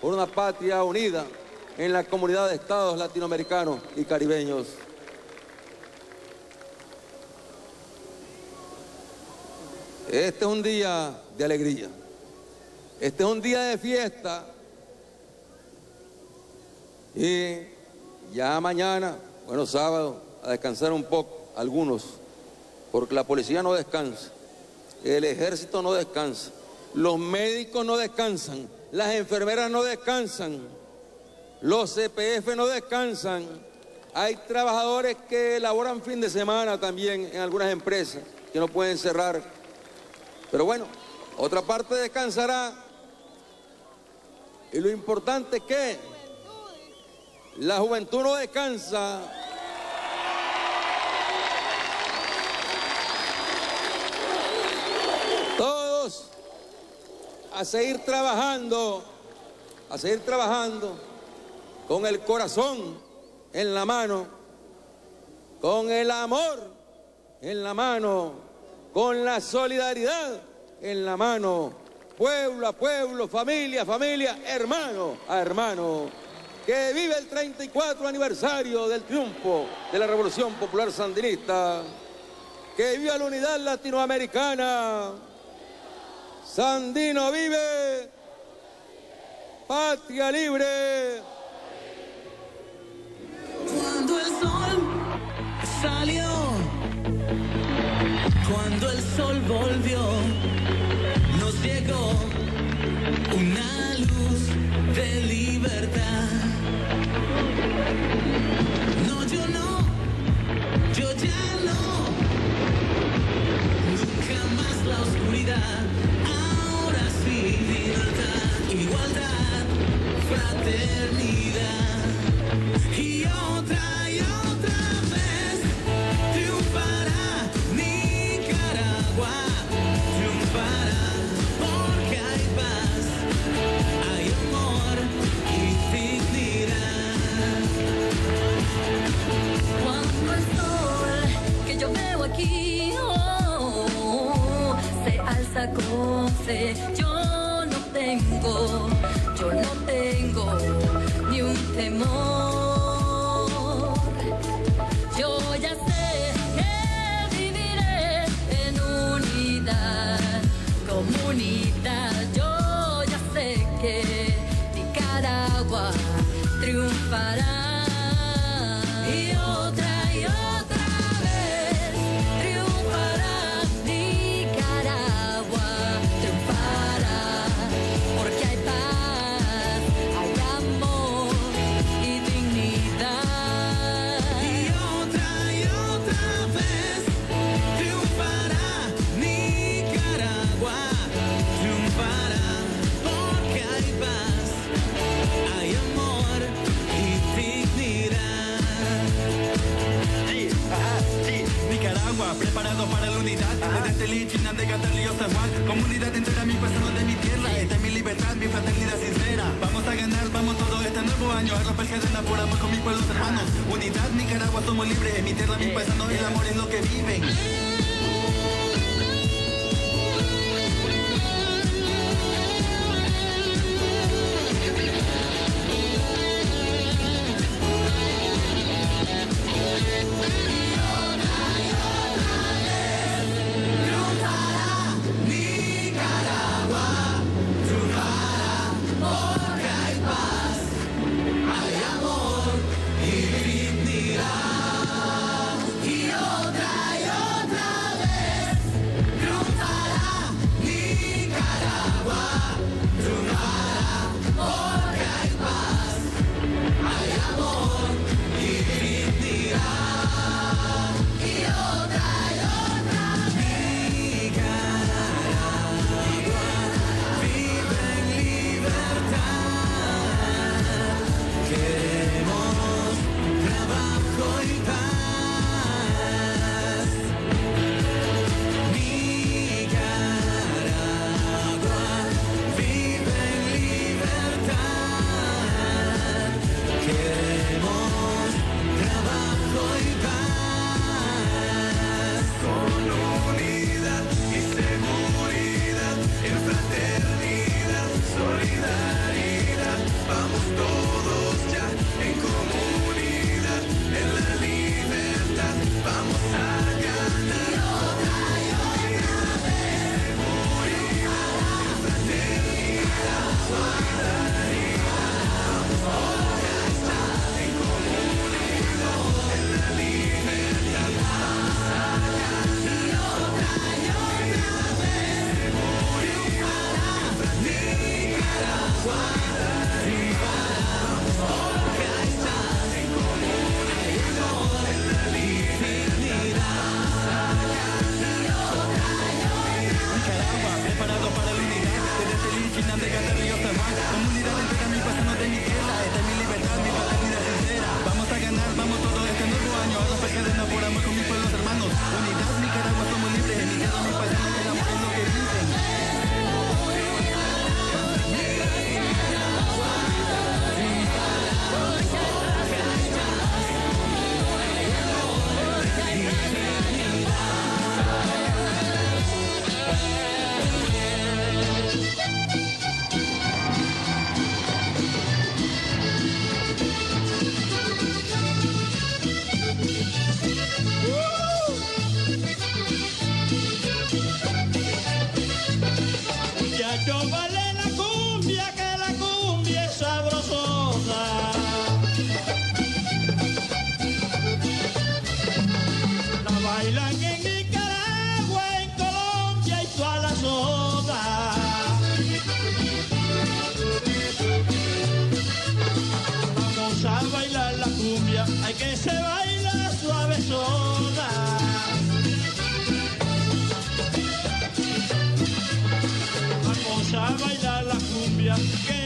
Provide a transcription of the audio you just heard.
por una patria unida en la comunidad de estados latinoamericanos y caribeños. Este es un día de alegría. Este es un día de fiesta. Y ya mañana, bueno, sábado, a descansar un poco, algunos, porque la policía no descansa, el ejército no descansa, los médicos no descansan, las enfermeras no descansan, los CPF no descansan, hay trabajadores que laboran fin de semana también en algunas empresas que no pueden cerrar. Pero bueno, otra parte descansará. Y lo importante es que la juventud no descansa. Todos a seguir trabajando, a seguir trabajando con el corazón en la mano, con el amor en la mano, con la solidaridad en la mano, pueblo a pueblo, familia a familia, hermano a hermano. Que vive el 34 aniversario del triunfo de la Revolución Popular Sandinista. Que viva la unidad latinoamericana. Sandino vive. Patria libre. Cuando el sol salió, cuando el sol volvió, nos llegó una luz de libertad. Yo veo aquí oh, se alza con fe, yo no tengo, no tengo ni un temor. Yo ya sé que viviré en unidad, comunidad. Nicaragua, preparado para la unidad. Desde Estelí, China, de Catalío, San Juan. Comunidad entera, mi paisano de mi tierra. Esta es mi libertad, mi fraternidad sincera. Vamos a ganar, vamos todo este nuevo año. A romper cadenas por amor con mis pueblos hermanos. Unidad, Nicaragua, somos libres. En mi tierra, mis paisanos, el amor es lo que viven. Que